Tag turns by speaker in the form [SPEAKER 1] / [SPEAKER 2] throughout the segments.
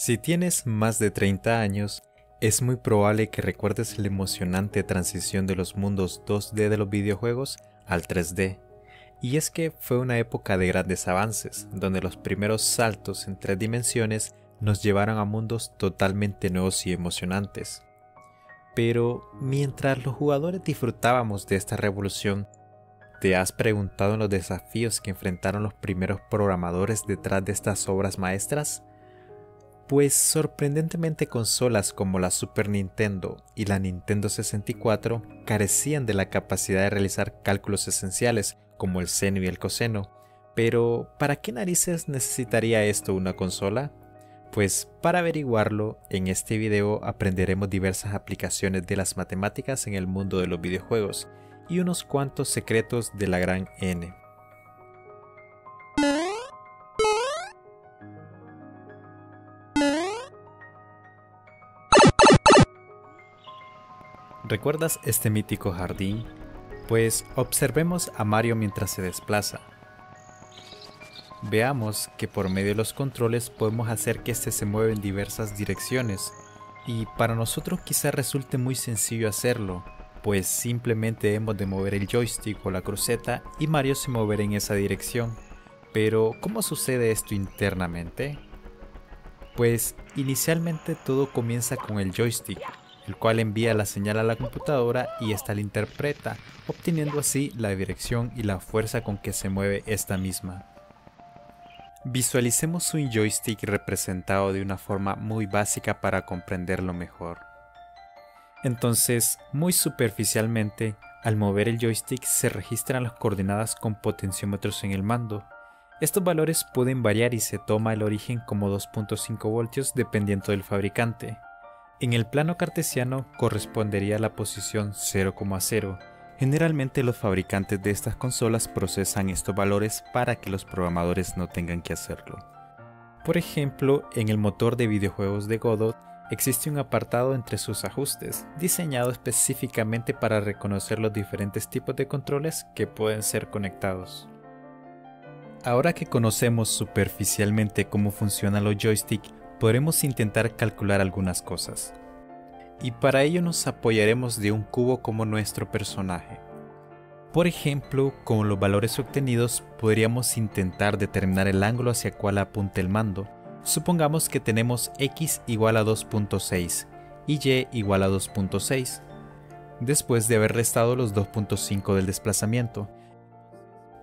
[SPEAKER 1] Si tienes más de 30 años, es muy probable que recuerdes la emocionante transición de los mundos 2D de los videojuegos al 3D. Y es que fue una época de grandes avances, donde los primeros saltos en tres dimensiones nos llevaron a mundos totalmente nuevos y emocionantes. Pero mientras los jugadores disfrutábamos de esta revolución, ¿te has preguntado en los desafíos que enfrentaron los primeros programadores detrás de estas obras maestras? Pues sorprendentemente consolas como la Super Nintendo y la Nintendo 64 carecían de la capacidad de realizar cálculos esenciales como el seno y el coseno. Pero, ¿para qué narices necesitaría esto una consola? Pues para averiguarlo, en este video aprenderemos diversas aplicaciones de las matemáticas en el mundo de los videojuegos y unos cuantos secretos de la gran N. ¿Recuerdas este mítico jardín? Pues observemos a Mario mientras se desplaza. Veamos que por medio de los controles podemos hacer que este se mueva en diversas direcciones y para nosotros quizá resulte muy sencillo hacerlo, pues simplemente hemos de mover el joystick o la cruceta y Mario se moverá en esa dirección. Pero ¿cómo sucede esto internamente? Pues inicialmente todo comienza con el joystick, el cual envía la señal a la computadora y ésta la interpreta, obteniendo así la dirección y la fuerza con que se mueve esta misma. Visualicemos un joystick representado de una forma muy básica para comprenderlo mejor. Entonces, muy superficialmente, al mover el joystick se registran las coordenadas con potenciómetros en el mando. Estos valores pueden variar y se toma el origen como 2.5 voltios dependiendo del fabricante. En el plano cartesiano correspondería a la posición 0,0. Generalmente los fabricantes de estas consolas procesan estos valores para que los programadores no tengan que hacerlo. Por ejemplo, en el motor de videojuegos de Godot existe un apartado entre sus ajustes, diseñado específicamente para reconocer los diferentes tipos de controles que pueden ser conectados. Ahora que conocemos superficialmente cómo funcionan los joysticks, podremos intentar calcular algunas cosas. Y para ello nos apoyaremos de un cubo como nuestro personaje. Por ejemplo, con los valores obtenidos podríamos intentar determinar el ángulo hacia cual apunta el mando. Supongamos que tenemos x igual a 2.6 y y igual a 2.6, después de haber restado los 2.5 del desplazamiento.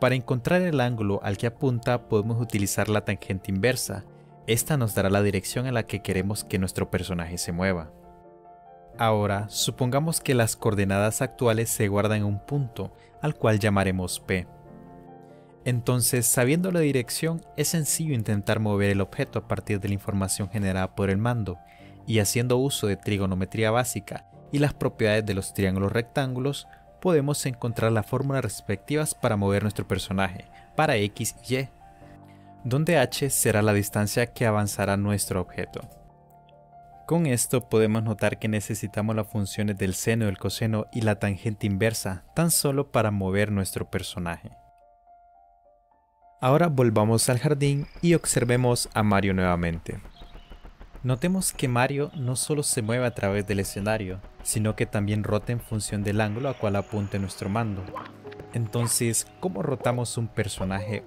[SPEAKER 1] Para encontrar el ángulo al que apunta podemos utilizar la tangente inversa, esta nos dará la dirección en la que queremos que nuestro personaje se mueva. Ahora, supongamos que las coordenadas actuales se guardan en un punto, al cual llamaremos P. Entonces, sabiendo la dirección, es sencillo intentar mover el objeto a partir de la información generada por el mando, y haciendo uso de trigonometría básica y las propiedades de los triángulos rectángulos, podemos encontrar las fórmulas respectivas para mover nuestro personaje, para X y Y donde h será la distancia que avanzará nuestro objeto. Con esto podemos notar que necesitamos las funciones del seno, el coseno y la tangente inversa tan solo para mover nuestro personaje. Ahora volvamos al jardín y observemos a Mario nuevamente. Notemos que Mario no solo se mueve a través del escenario, sino que también rota en función del ángulo a cual apunte nuestro mando. Entonces, ¿cómo rotamos un personaje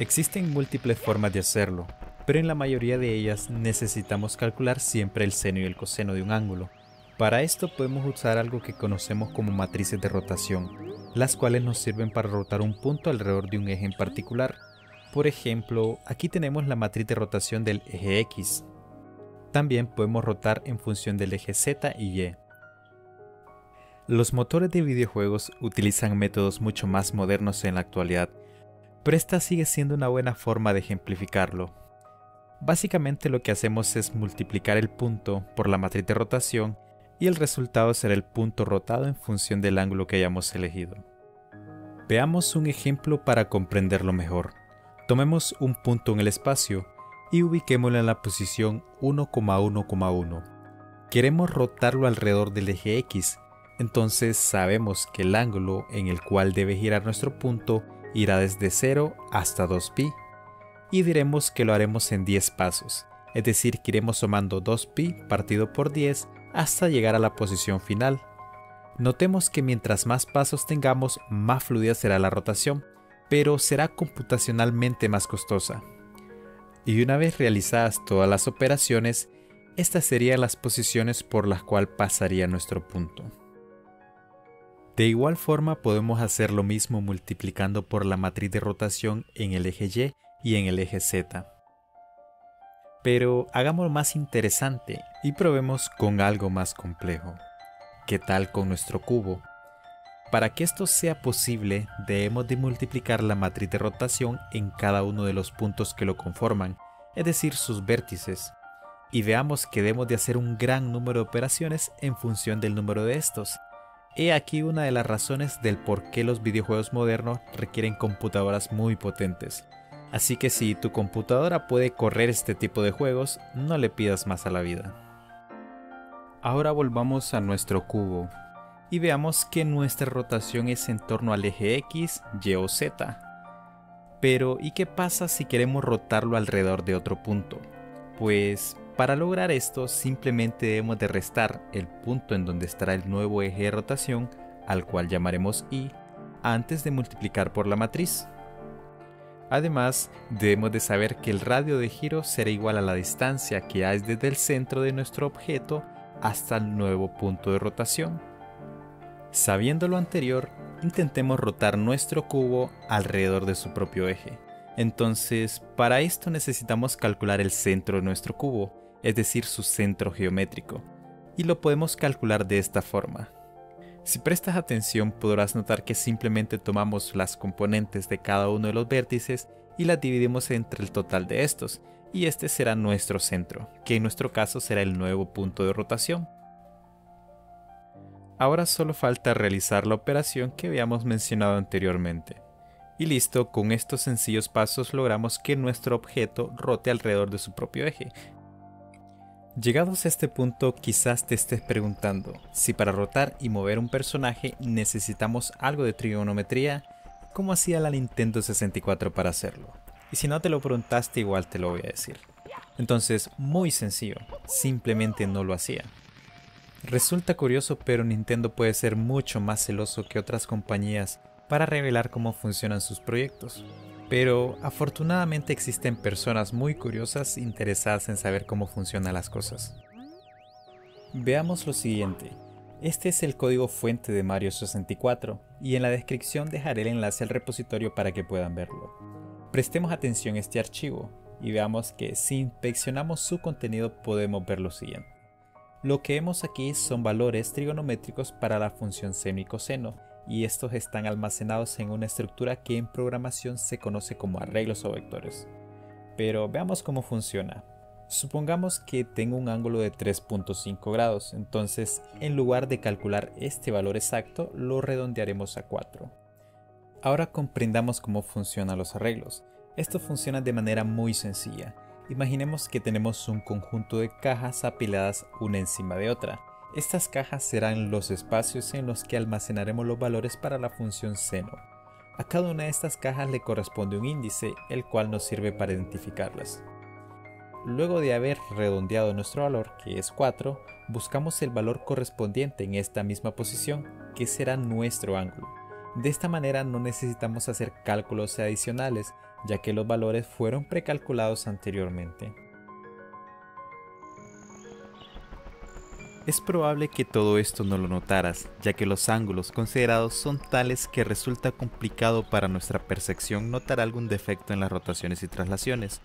[SPEAKER 1] Existen múltiples formas de hacerlo, pero en la mayoría de ellas necesitamos calcular siempre el seno y el coseno de un ángulo. Para esto podemos usar algo que conocemos como matrices de rotación, las cuales nos sirven para rotar un punto alrededor de un eje en particular. Por ejemplo, aquí tenemos la matriz de rotación del eje X. También podemos rotar en función del eje Z y Y. Los motores de videojuegos utilizan métodos mucho más modernos en la actualidad pero esta sigue siendo una buena forma de ejemplificarlo. Básicamente lo que hacemos es multiplicar el punto por la matriz de rotación y el resultado será el punto rotado en función del ángulo que hayamos elegido. Veamos un ejemplo para comprenderlo mejor. Tomemos un punto en el espacio y ubiquémoslo en la posición 1,1,1. Queremos rotarlo alrededor del eje X, entonces sabemos que el ángulo en el cual debe girar nuestro punto irá desde 0 hasta 2pi y diremos que lo haremos en 10 pasos es decir que iremos sumando 2pi partido por 10 hasta llegar a la posición final. Notemos que mientras más pasos tengamos, más fluida será la rotación, pero será computacionalmente más costosa. Y una vez realizadas todas las operaciones, estas serían las posiciones por las cuales pasaría nuestro punto. De igual forma podemos hacer lo mismo multiplicando por la matriz de rotación en el eje Y y en el eje Z. Pero hagámoslo más interesante y probemos con algo más complejo. ¿Qué tal con nuestro cubo? Para que esto sea posible, debemos de multiplicar la matriz de rotación en cada uno de los puntos que lo conforman, es decir, sus vértices, y veamos que debemos de hacer un gran número de operaciones en función del número de estos. He aquí una de las razones del por qué los videojuegos modernos requieren computadoras muy potentes. Así que si tu computadora puede correr este tipo de juegos, no le pidas más a la vida. Ahora volvamos a nuestro cubo y veamos que nuestra rotación es en torno al eje X, Y o Z. Pero ¿y qué pasa si queremos rotarlo alrededor de otro punto? Pues para lograr esto simplemente debemos de restar el punto en donde estará el nuevo eje de rotación, al cual llamaremos Y, antes de multiplicar por la matriz. Además, debemos de saber que el radio de giro será igual a la distancia que hay desde el centro de nuestro objeto hasta el nuevo punto de rotación. Sabiendo lo anterior, intentemos rotar nuestro cubo alrededor de su propio eje. Entonces, para esto necesitamos calcular el centro de nuestro cubo, es decir, su centro geométrico, y lo podemos calcular de esta forma. Si prestas atención podrás notar que simplemente tomamos las componentes de cada uno de los vértices y las dividimos entre el total de estos, y este será nuestro centro, que en nuestro caso será el nuevo punto de rotación. Ahora solo falta realizar la operación que habíamos mencionado anteriormente. Y listo, con estos sencillos pasos logramos que nuestro objeto rote alrededor de su propio eje, Llegados a este punto quizás te estés preguntando si para rotar y mover un personaje necesitamos algo de trigonometría, ¿cómo hacía la Nintendo 64 para hacerlo? Y si no te lo preguntaste igual te lo voy a decir. Entonces, muy sencillo, simplemente no lo hacía. Resulta curioso pero Nintendo puede ser mucho más celoso que otras compañías para revelar cómo funcionan sus proyectos. Pero afortunadamente existen personas muy curiosas interesadas en saber cómo funcionan las cosas. Veamos lo siguiente. Este es el código fuente de Mario 64 y en la descripción dejaré el enlace al repositorio para que puedan verlo. Prestemos atención a este archivo y veamos que si inspeccionamos su contenido podemos ver lo siguiente. Lo que vemos aquí son valores trigonométricos para la función seno y coseno y estos están almacenados en una estructura que en programación se conoce como arreglos o vectores. Pero veamos cómo funciona. Supongamos que tengo un ángulo de 3.5 grados, entonces en lugar de calcular este valor exacto, lo redondearemos a 4. Ahora comprendamos cómo funcionan los arreglos. Esto funciona de manera muy sencilla. Imaginemos que tenemos un conjunto de cajas apiladas una encima de otra estas cajas serán los espacios en los que almacenaremos los valores para la función seno. A cada una de estas cajas le corresponde un índice, el cual nos sirve para identificarlas. Luego de haber redondeado nuestro valor, que es 4, buscamos el valor correspondiente en esta misma posición, que será nuestro ángulo. De esta manera no necesitamos hacer cálculos adicionales, ya que los valores fueron precalculados anteriormente. Es probable que todo esto no lo notaras, ya que los ángulos considerados son tales que resulta complicado para nuestra percepción notar algún defecto en las rotaciones y traslaciones.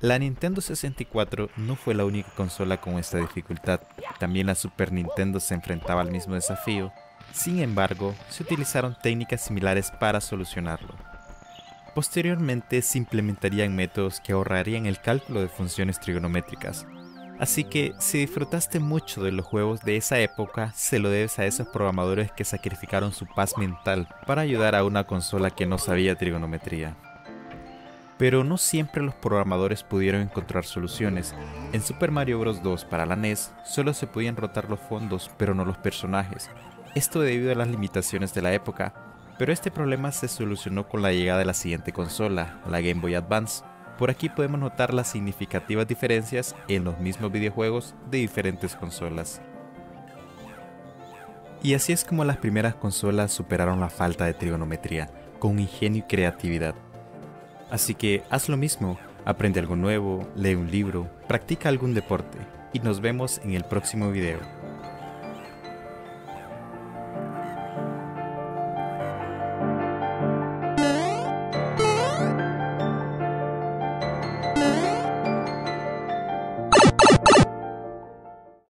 [SPEAKER 1] La Nintendo 64 no fue la única consola con esta dificultad, también la Super Nintendo se enfrentaba al mismo desafío, sin embargo, se utilizaron técnicas similares para solucionarlo. Posteriormente se implementarían métodos que ahorrarían el cálculo de funciones trigonométricas, Así que si disfrutaste mucho de los juegos de esa época, se lo debes a esos programadores que sacrificaron su paz mental para ayudar a una consola que no sabía trigonometría. Pero no siempre los programadores pudieron encontrar soluciones. En Super Mario Bros. 2 para la NES solo se podían rotar los fondos, pero no los personajes. Esto debido a las limitaciones de la época, pero este problema se solucionó con la llegada de la siguiente consola, la Game Boy Advance por aquí podemos notar las significativas diferencias en los mismos videojuegos de diferentes consolas. Y así es como las primeras consolas superaron la falta de trigonometría, con ingenio y creatividad. Así que haz lo mismo, aprende algo nuevo, lee un libro, practica algún deporte, y nos vemos en el próximo video.